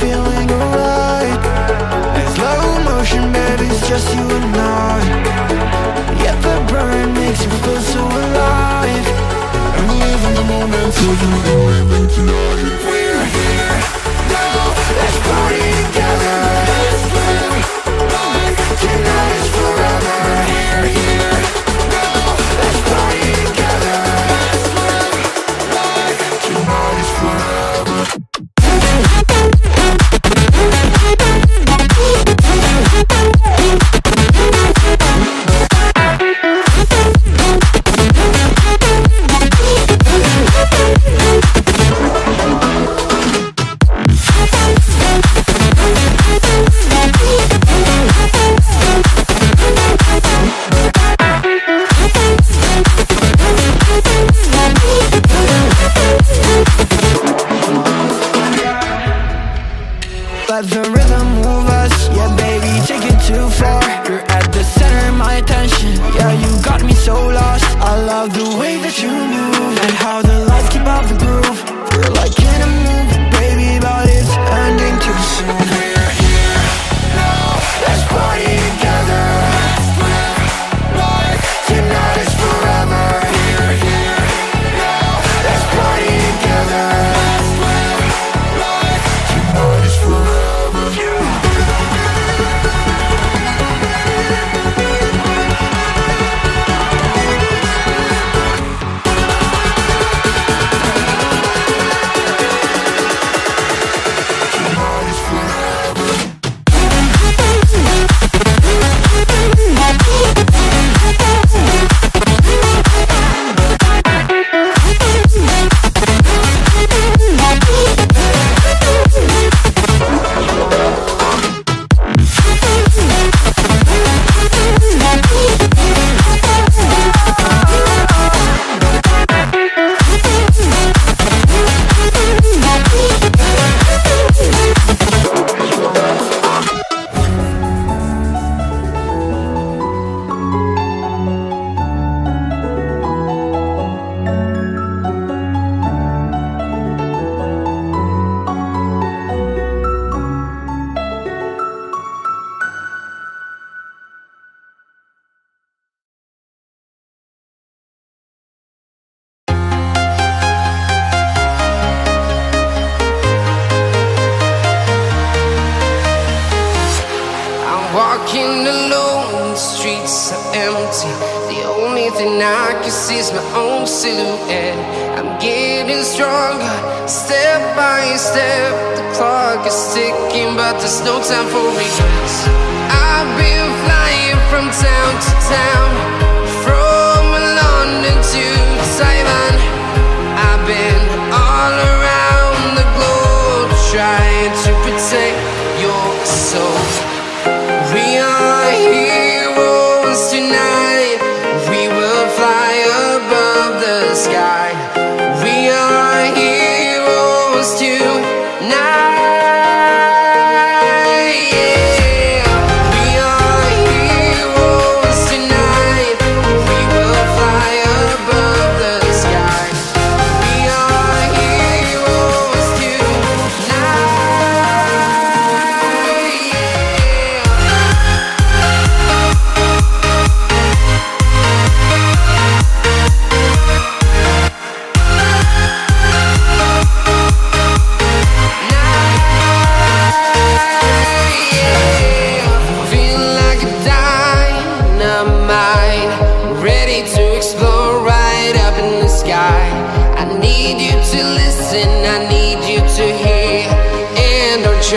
feeling alright. In slow motion, baby, it's just you and I Let the rhythm move us, yeah baby, take it too far. You're at the center of my attention, yeah you got me so lost. I love the way that you move, thing I can see my own silhouette. I'm getting stronger, step by step. The clock is ticking, but there's no time for regrets. I've been flying from town to town, from London to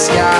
sky.